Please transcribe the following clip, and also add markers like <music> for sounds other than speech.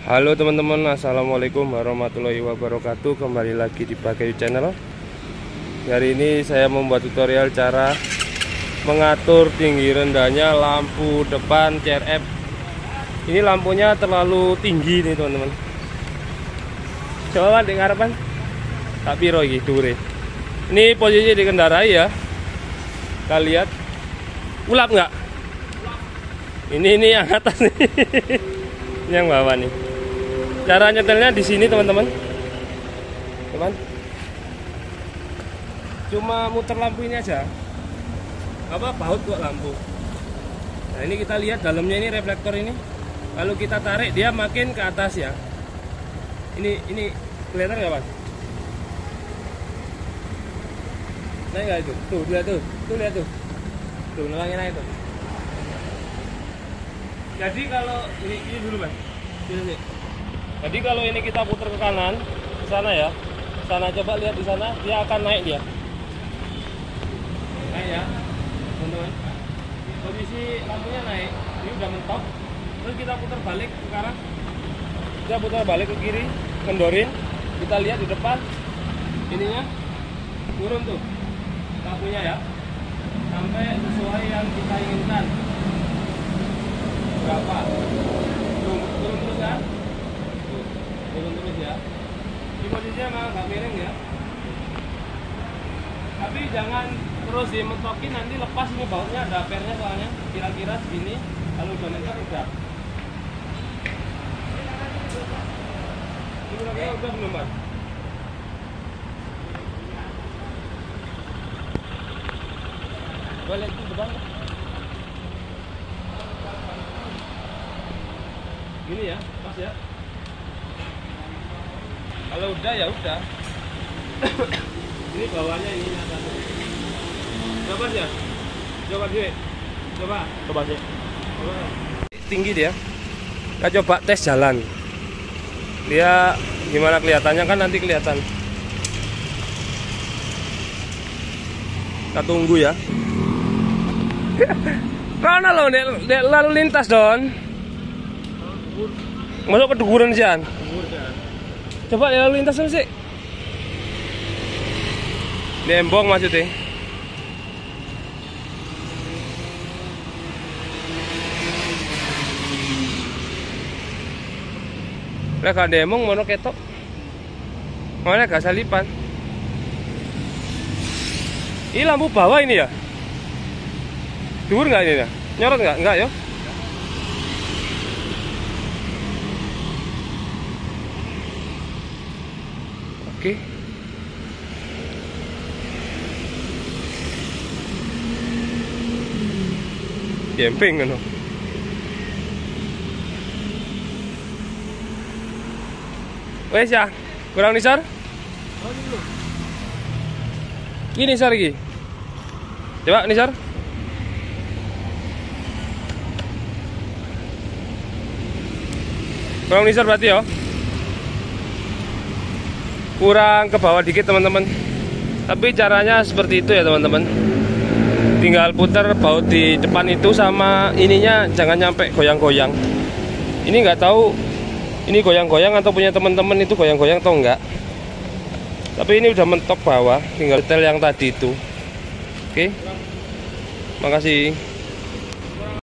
Halo teman-teman, assalamualaikum warahmatullahi wabarakatuh. Kembali lagi di Bagayu Channel. Hari ini saya membuat tutorial cara mengatur tinggi rendahnya lampu depan CRF. Ini lampunya terlalu tinggi nih teman-teman. Coba di ngarepan. Tak piro iki dure. Ini posisi dikendarai ya. Kita lihat. Ulap nggak? Ini ini yang atas nih. <laughs> Ini yang bawah nih. Cara nyetelnya di sini teman-teman. Teman. Cuma muter lampu ini aja. Apa baut kok lampu. Nah, ini kita lihat dalamnya ini reflektor ini. Kalau kita tarik dia makin ke atas ya. Ini ini kelihatan nggak Mas? Naik nggak itu? Tuh, lihat tuh. Tuh lihat tuh. Tuh, nolangin naik tuh. Jadi kalau ini, ini dulu mas, sini, sini. Jadi kalau ini kita putar ke kanan, ke sana ya, sana coba lihat di sana, dia akan naik dia. Naik ya, teman-teman. Posisi lampunya naik, ini udah mentok. Terus kita putar balik ke kanan, kita putar balik ke kiri, kendorin. Kita lihat di depan, ininya turun tuh. Lampunya ya, sampai sesuai yang kita inginkan. Berapa turun, turun terus kan Tuh, turun terus ya posisinya memang nggak miring ya. Tapi jangan terus dimentokin nanti lepas ini bautnya ada pernya soalnya. Kira-kira segini kalau udah mentok udah. Ini udah belum mas balik ke depan gini ya pas ya kalau udah ya udah. Ini bawahnya ini atas coba ya coba dia coba. Coba sih. Coba. tinggi dia. Kita coba tes jalan. Dia gimana kelihatannya? Kan nanti kelihatan. Kita tunggu ya. <laughs> Mana lo, lalu lintas don. Masuk ke dukuran sih Coba ya lalu lintas dulu sih. Dembong maksudnya. Kan demong mono ketok. Mana gak salipan. Ini lampu bawah ini ya? Dhuwur nggak ini ya? Nyorot nggak? Nggak ya? Oke. Camping kan? Wes ya, kurang nisar? Ini nisar lagi. Coba nisar. Kurang nisar berarti ya? Kurang ke bawah dikit teman-teman. Tapi caranya seperti itu ya teman-teman. Tinggal putar baut di depan itu sama ininya jangan nyampe goyang-goyang. Ini nggak tahu ini goyang-goyang atau punya teman-teman itu goyang-goyang atau enggak. Tapi ini udah mentok bawah, tinggal detail yang tadi itu. Oke. Makasih.